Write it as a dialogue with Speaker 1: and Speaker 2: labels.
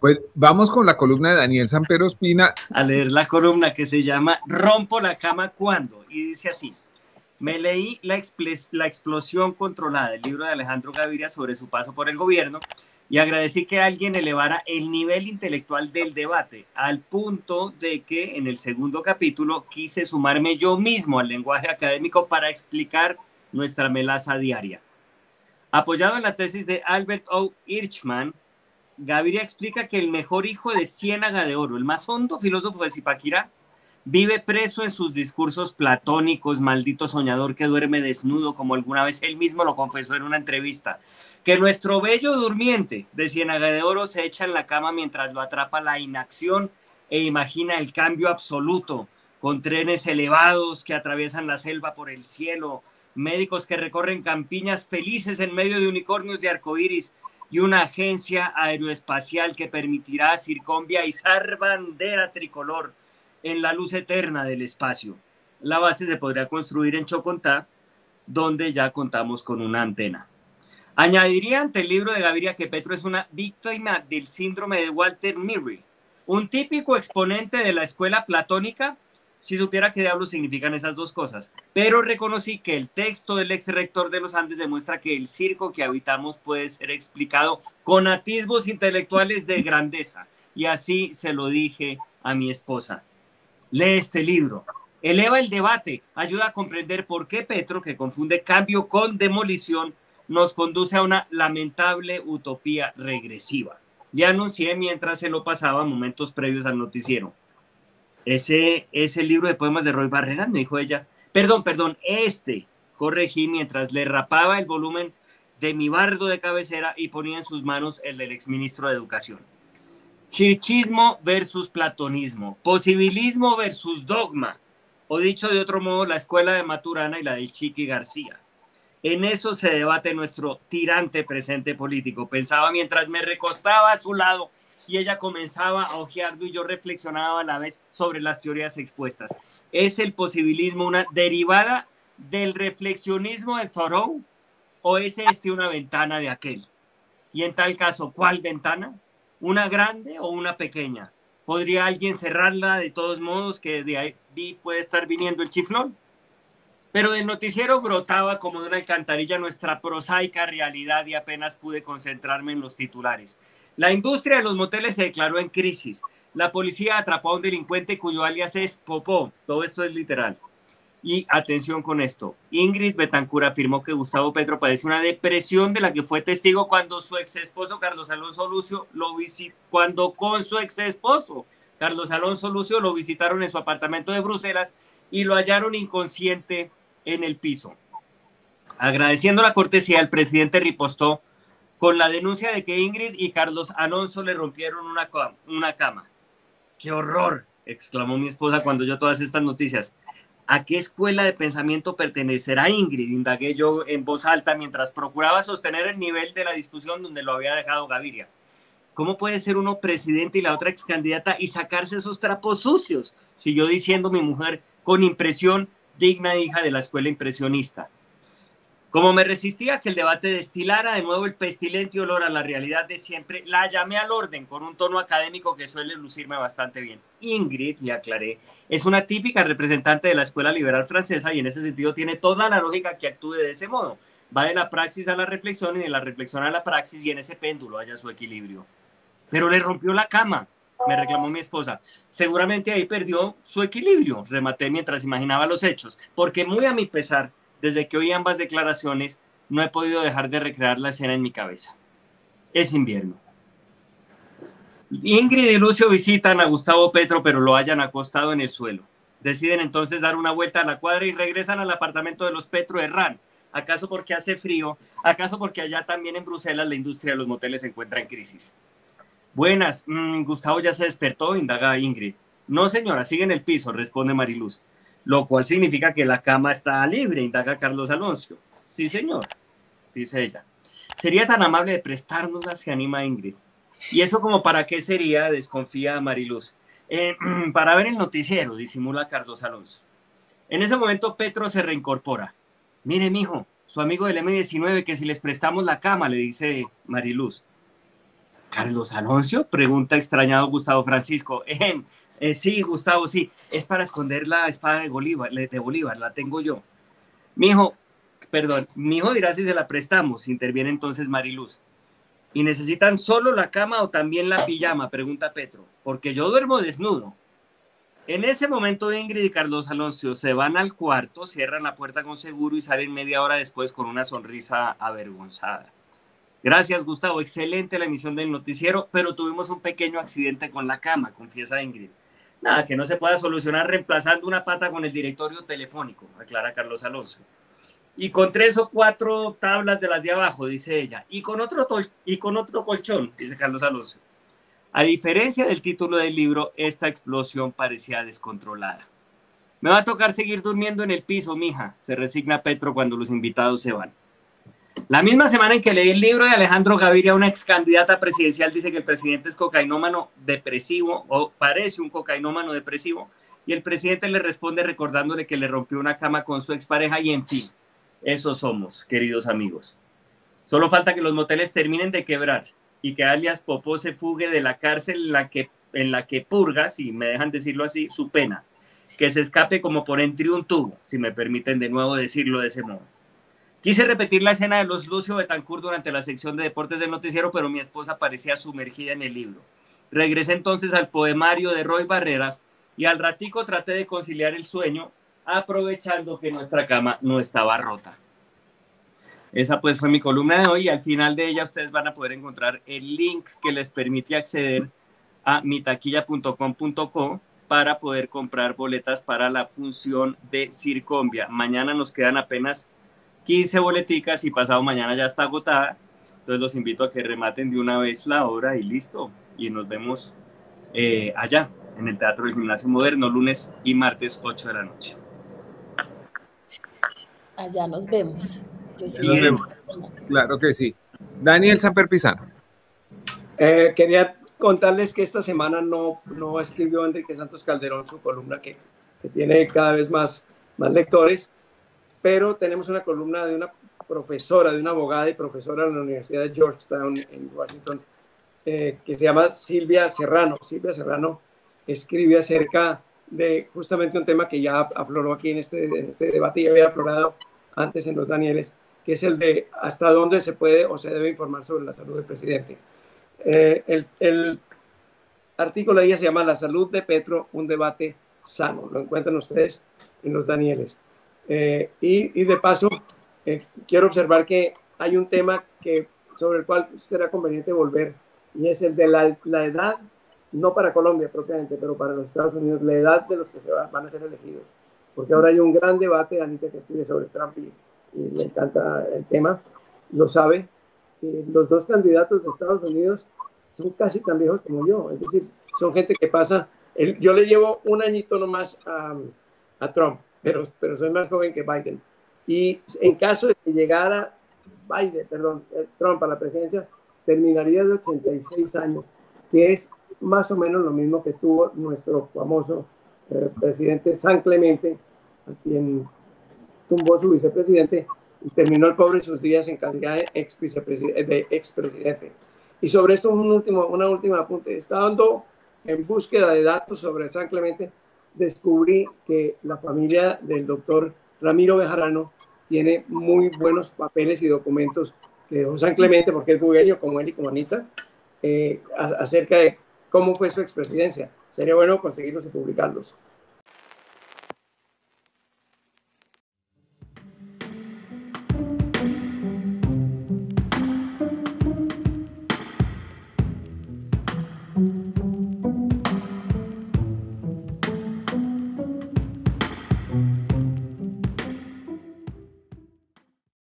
Speaker 1: Pues vamos con la columna de Daniel Sampero Espina.
Speaker 2: A leer la columna que se llama Rompo la cama cuando. Y dice así. Me leí la, la explosión controlada, el libro de Alejandro Gaviria sobre su paso por el gobierno y agradecí que alguien elevara el nivel intelectual del debate al punto de que en el segundo capítulo quise sumarme yo mismo al lenguaje académico para explicar nuestra melaza diaria. Apoyado en la tesis de Albert O. Hirschman, Gaviria explica que el mejor hijo de Ciénaga de Oro, el más hondo filósofo de Zipaquirá, Vive preso en sus discursos platónicos, maldito soñador que duerme desnudo, como alguna vez él mismo lo confesó en una entrevista. Que nuestro bello durmiente de Ciénaga de Oro se echa en la cama mientras lo atrapa la inacción e imagina el cambio absoluto, con trenes elevados que atraviesan la selva por el cielo, médicos que recorren campiñas felices en medio de unicornios de arcoíris y una agencia aeroespacial que permitirá circunviaizar bandera tricolor en la luz eterna del espacio. La base se podría construir en Chocontá, donde ya contamos con una antena. Añadiría ante el libro de Gaviria que Petro es una víctima del síndrome de Walter Mirry, un típico exponente de la escuela platónica, si supiera qué diablos significan esas dos cosas. Pero reconocí que el texto del ex rector de los Andes demuestra que el circo que habitamos puede ser explicado con atisbos intelectuales de grandeza. Y así se lo dije a mi esposa. Lee este libro. Eleva el debate, ayuda a comprender por qué Petro, que confunde cambio con demolición, nos conduce a una lamentable utopía regresiva. Ya anuncié mientras se lo pasaba momentos previos al noticiero. Ese es el libro de poemas de Roy Barrera, me dijo ella. Perdón, perdón, este corregí mientras le rapaba el volumen de mi bardo de cabecera y ponía en sus manos el del exministro de Educación. Kirchismo versus platonismo, posibilismo versus dogma, o dicho de otro modo, la escuela de Maturana y la del Chiqui García. En eso se debate nuestro tirante presente político. Pensaba mientras me recostaba a su lado y ella comenzaba a ojearlo y yo reflexionaba a la vez sobre las teorías expuestas. ¿Es el posibilismo una derivada del reflexionismo de Thoreau o es este una ventana de aquel? Y en tal caso, ¿cuál ventana? una grande o una pequeña. ¿Podría alguien cerrarla de todos modos que de ahí puede estar viniendo el chiflón? Pero del noticiero brotaba como de una alcantarilla nuestra prosaica realidad y apenas pude concentrarme en los titulares. La industria de los moteles se declaró en crisis. La policía atrapó a un delincuente cuyo alias es Popó. Todo esto es literal. Y atención con esto, Ingrid Betancur afirmó que Gustavo Petro padece una depresión de la que fue testigo cuando su ex esposo Carlos Alonso Lucio lo visitó, cuando con su ex esposo Carlos Alonso Lucio lo visitaron en su apartamento de Bruselas y lo hallaron inconsciente en el piso. Agradeciendo la cortesía, el presidente ripostó con la denuncia de que Ingrid y Carlos Alonso le rompieron una, una cama. ¡Qué horror! exclamó mi esposa cuando yo todas estas noticias. ¿A qué escuela de pensamiento pertenecerá Ingrid? Indagué yo en voz alta mientras procuraba sostener el nivel de la discusión donde lo había dejado Gaviria. ¿Cómo puede ser uno presidente y la otra ex candidata y sacarse esos trapos sucios? Siguió diciendo mi mujer con impresión digna hija de la escuela impresionista. Como me resistía a que el debate destilara de nuevo el pestilente olor a la realidad de siempre, la llamé al orden con un tono académico que suele lucirme bastante bien. Ingrid, le aclaré, es una típica representante de la escuela liberal francesa y en ese sentido tiene toda la lógica que actúe de ese modo. Va de la praxis a la reflexión y de la reflexión a la praxis y en ese péndulo haya su equilibrio. Pero le rompió la cama, me reclamó mi esposa. Seguramente ahí perdió su equilibrio, rematé mientras imaginaba los hechos, porque muy a mi pesar, desde que oí ambas declaraciones, no he podido dejar de recrear la escena en mi cabeza. Es invierno. Ingrid y Lucio visitan a Gustavo Petro, pero lo hayan acostado en el suelo. Deciden entonces dar una vuelta a la cuadra y regresan al apartamento de los Petro Herrán. ¿Acaso porque hace frío? ¿Acaso porque allá también en Bruselas la industria de los moteles se encuentra en crisis? Buenas, mm, Gustavo ya se despertó, indaga Ingrid. No, señora, sigue en el piso, responde Mariluz lo cual significa que la cama está libre, indaga Carlos Alonso. Sí, señor, dice ella. Sería tan amable de prestárnosla, se anima Ingrid. ¿Y eso como para qué sería? Desconfía Mariluz. Eh, para ver el noticiero, disimula Carlos Alonso. En ese momento Petro se reincorpora. Mire, mijo, su amigo del M19, que si les prestamos la cama, le dice Mariluz. Carlos Alonso, pregunta extrañado Gustavo Francisco. Sí, Gustavo, sí, es para esconder la espada de Bolívar, de Bolívar, la tengo yo. Mi hijo, perdón, mi hijo dirá si se la prestamos, interviene entonces Mariluz. ¿Y necesitan solo la cama o también la pijama? Pregunta Petro, porque yo duermo desnudo. En ese momento Ingrid y Carlos Alonso se van al cuarto, cierran la puerta con seguro y salen media hora después con una sonrisa avergonzada. Gracias, Gustavo. Excelente la emisión del noticiero, pero tuvimos un pequeño accidente con la cama, confiesa Ingrid. Nada, que no se pueda solucionar reemplazando una pata con el directorio telefónico, aclara Carlos Alonso. Y con tres o cuatro tablas de las de abajo, dice ella. Y con otro, y con otro colchón, dice Carlos Alonso. A diferencia del título del libro, esta explosión parecía descontrolada. Me va a tocar seguir durmiendo en el piso, mija, se resigna Petro cuando los invitados se van. La misma semana en que leí el libro de Alejandro Gaviria, una ex candidata presidencial dice que el presidente es cocainómano depresivo o parece un cocainómano depresivo y el presidente le responde recordándole que le rompió una cama con su expareja y en fin, eso somos, queridos amigos. Solo falta que los moteles terminen de quebrar y que alias Popó se fugue de la cárcel en la que, en la que purga, si me dejan decirlo así, su pena. Que se escape como por entre un tubo, si me permiten de nuevo decirlo de ese modo. Quise repetir la escena de los Lucio Betancourt durante la sección de deportes del noticiero, pero mi esposa parecía sumergida en el libro. Regresé entonces al poemario de Roy Barreras y al ratico traté de conciliar el sueño, aprovechando que nuestra cama no estaba rota. Esa pues fue mi columna de hoy y al final de ella ustedes van a poder encontrar el link que les permite acceder a mitaquilla.com.co para poder comprar boletas para la función de Circombia. Mañana nos quedan apenas 15 boleticas y pasado mañana ya está agotada. Entonces los invito a que rematen de una vez la obra y listo. Y nos vemos eh, allá, en el Teatro del Gimnasio Moderno, lunes y martes, 8 de la noche.
Speaker 3: Allá nos vemos.
Speaker 1: Claro que sí. Daniel Samper Pizano.
Speaker 4: Eh, quería contarles que esta semana no, no escribió Enrique Santos Calderón su columna que, que tiene cada vez más, más lectores pero tenemos una columna de una profesora, de una abogada y profesora de la Universidad de Georgetown en Washington, eh, que se llama Silvia Serrano. Silvia Serrano escribe acerca de justamente un tema que ya afloró aquí en este, este debate y había aflorado antes en los Danieles, que es el de hasta dónde se puede o se debe informar sobre la salud del presidente. Eh, el, el, artículo de ella se llama La salud de Petro, un debate sano. Lo encuentran ustedes en los Danieles. Eh, y, de paso, eh, quiero observar que hay un tema que, sobre el cual será conveniente volver, y es el de la, la, edad, no para Colombia propiamente, pero para los Estados Unidos, la edad de los que se van a ser elegidos. Porque ahora hay un gran debate, Anita, que escribe sobre Trump y, y le encanta el tema, lo sabe. los dos candidatos de Estados Unidos son casi tan viejos como yo, es decir, son gente que pasa, el, yo le llevo un añito nomás a, a Trump, pero, pero soy más joven que Biden. Y en caso de que llegara Biden, perdón, eh, Trump a la presidencia, terminaría de 86 años, que es más o menos lo mismo que tuvo nuestro famoso eh, presidente San Clemente, a quien tumbó su vicepresidente y terminó el pobre sus días en calidad de, ex de expresidente. Y sobre esto un último, una última apunte. Está dando en búsqueda de datos sobre San Clemente descubrí que la familia del doctor Ramiro Bejarano tiene muy buenos papeles y documentos que dejó San Clemente, porque es bugueño como él y como Anita, eh, acerca de cómo fue su expresidencia. Sería bueno conseguirlos y publicarlos.